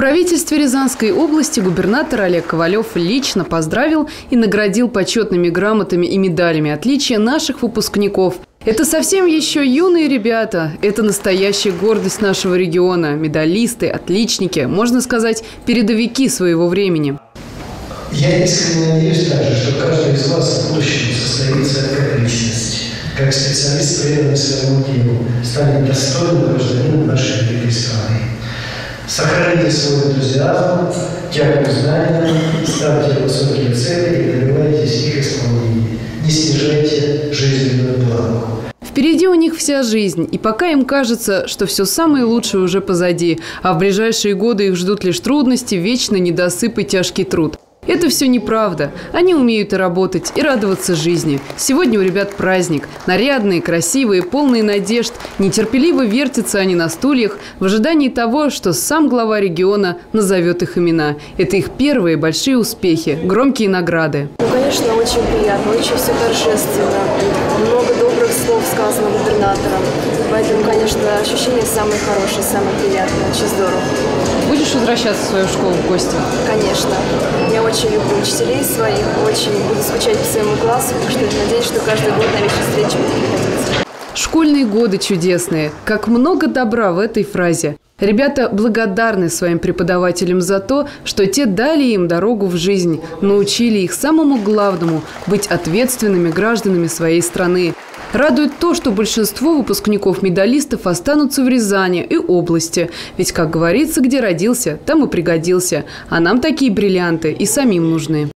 правительстве Рязанской области губернатор Олег Ковалев лично поздравил и наградил почетными грамотами и медалями отличия наших выпускников. Это совсем еще юные ребята. Это настоящая гордость нашего региона. Медалисты, отличники, можно сказать, передовики своего времени. Я искренне надеюсь также, что каждый из вас в будущем состоится как личность, как специалист, преданный своему делу, станет достойным гражданином нашей. Сохраните свой энтузиазм, тягу к знаниям, ставьте высокие цели и добивайтесь их исполнения. Не снижайте жизненную планку. Впереди у них вся жизнь, и пока им кажется, что все самое лучшее уже позади, а в ближайшие годы их ждут лишь трудности, вечно недосып и тяжкий труд – это все неправда. Они умеют и работать, и радоваться жизни. Сегодня у ребят праздник. Нарядные, красивые, полные надежд. Нетерпеливо вертятся они на стульях в ожидании того, что сам глава региона назовет их имена. Это их первые большие успехи, громкие награды. Ну, конечно, очень приятно, очень все торжественно. Много добрых сказано губернатором. Поэтому, конечно, ощущения самые хорошие, самые приятные. Очень здорово. Будешь возвращаться в свою школу в гости? Конечно. Я очень люблю учителей своих, очень буду скучать по своему классу, так что надеюсь, что каждый год на вечер встречи буду приходить. Школьные годы чудесные. Как много добра в этой фразе. Ребята благодарны своим преподавателям за то, что те дали им дорогу в жизнь, научили их самому главному – быть ответственными гражданами своей страны. Радует то, что большинство выпускников-медалистов останутся в Рязани и области. Ведь, как говорится, где родился, там и пригодился. А нам такие бриллианты и самим нужны.